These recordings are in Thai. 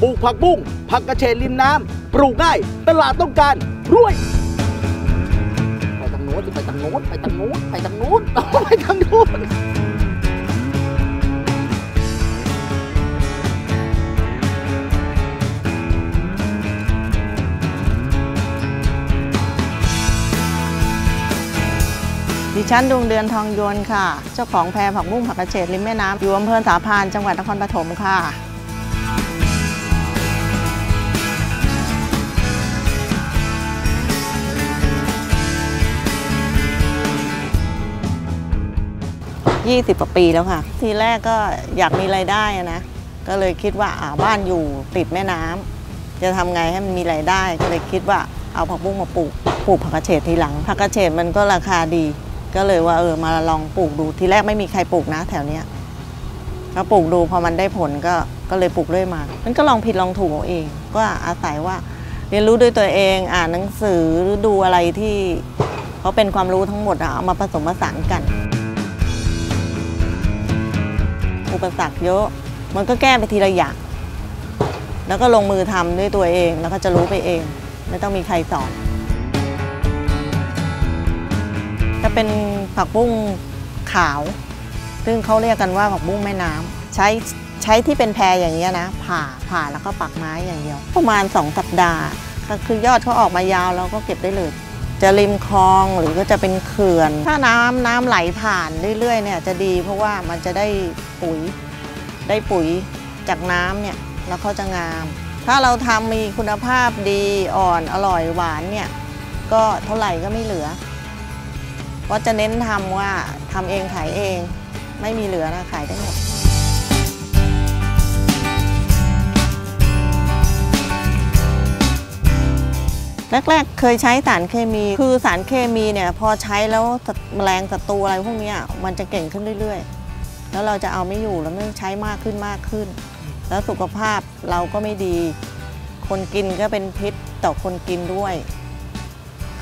ปลูกผักบุ้งผักกระเฉดริมน้ำปลูกง่าย ตลาดต้องการรวย ไปทางโน้นไปทางโน้นไปทางโน้นไปทางโน้นไปทางโน้นดิฉันดวงเดือนทองยวนค่ะ เจ้าของแพรผักบุ้งผักกระเฉดริมแม่น้ำอยู่อำเภอสาพานจังหวัดนครปฐมค่ะ 20กว่าปีแล้วค่ะ ทีแรกก็อยากมีไรายได้นะก็เลยคิดว่าอ่าบ้านอยู่ติดแม่น้ำจะทำไงให้มันมีไรายได้ ก็เลยคิดว่าเอาผักบุ้งมาปลูกปลูกผักกระเฉดทีหลังผักกระเฉดมันก็ราคาดี ก็เลยว่าเออมาลองปลูกดูทีแรกไม่มีใครปลูกนะ แถวเนี้ยก็ปลูกดูพอมันได้ผลก็ก็เลยปลูกเรื่อยมา มันก็ลองผิดลองถูกเอาเอง ก็อาศัยว่าเรียนรู้ด้วยตัวเองอ่านหนังสือหรือดูอะไรที่เขาเป็นความรู้ทั้งหมดอะเอามาผสมผสานกัน อุปสรรคเยอะ มันก็แก้ไปทีละอย่าง แล้วก็ลงมือทำด้วยตัวเองแล้วก็จะรู้ไปเอง ไม่ต้องมีใครสอนจะเป็นผักบุ้งขาว ซึ่งเขาเรียกกันว่าผักบุ้งแม่น้ำใช้ใช้ที่เป็นแพรอย่างเงี้ยนะ ผ่าผ่าแล้วก็ปักไม้อย่างเดียว ประมาณ 2 สัปดาห์ ก็คือยอดเขาออกมายาวเราก็เก็บได้เลย จะริมคลองหรือก็จะเป็นเขื่อน ถ้าน้ำน้ำไหลผ่านเรื่อยๆเนี่ยจะดีเพราะว่ามันจะได้ปุ๋ยได้ปุ๋ยจากน้ำเนี่ยแล้วเขาจะงาม ถ้าเราทำมีคุณภาพดีอ่อนอร่อยหวานเนี่ยก็เท่าไหร่ก็ไม่เหลือเพราะจะเน้นทำว่าทำเองขายเอง ไม่มีเหลือนะขายได้หมด แรกๆ เคยใช้สารเคมี คือสารเคมีเนี่ยพอใช้แล้วแมลงศัตรูอะไรพวกนี้มันจะเก่งขึ้นเรื่อยๆ แล้วเราจะเอาไม่อยู่แล้วต้อใช้มากขึ้นมากขึ้น แล้วสุขภาพเราก็ไม่ดี คนกินก็เป็นพิษต่อคนกินด้วย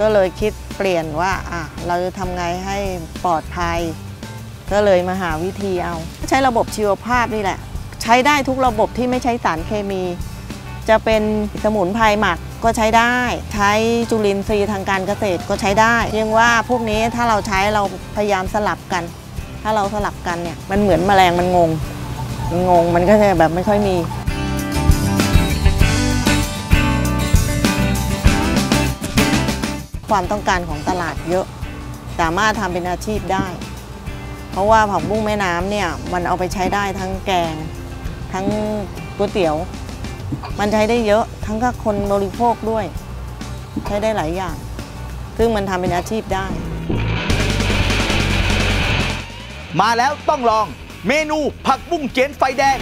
ก็เลยคิดเปลี่ยนว่าอะเราจะทำไงให้ปลอดภัย ก็เลยมาหาวิธีเอา ใช้ระบบชีวภาพนี่แหละ ใช้ได้ทุกระบบที่ไม่ใช้สารเคมี จะเป็นสมุนไพรหมักก็ใช้ได้ ใช้จุลินทรีย์ทางการเกษตรก็ใช้ได้เพียงว่าพวกนี้ถ้าเราใช้เราพยายามสลับกัน ถ้าเราสลับกันเนี่ยมันเหมือนแมลงมันงงมันงงมันก็จะแบบไม่ค่อยมีความต้องการของตลาดเยอะ สามารถทำเป็นอาชีพได้ เพราะว่าผักบุ้งแม่น้ำเนี่ยมันเอาไปใช้ได้ทั้งแกง ทั้งก๋วยเตี๋ยว มันใช้ได้เยอะทั้งกับคนบริโภคด้วย ใช้ได้หลายอย่าง ซึ่งมันทำเป็นอาชีพได้ มาแล้วต้องลองเมนูผักบุ้งเจนไฟแดง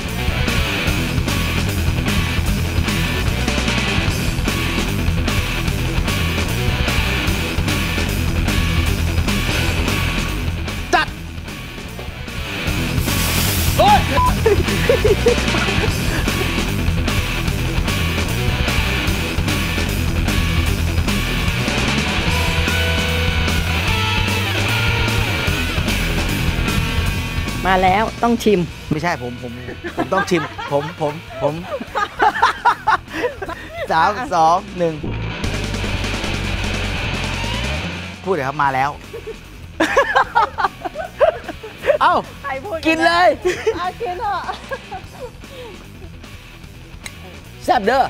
จัด โอ๊ย มาแล้วต้องชิม ไม่ใช่ผมผมผมต้องชิม ผมผมผมสามสองหนึ่งพูดเลยครับมาแล้ว เอ้ากินเลยกินเถอะแซ่บเด้อ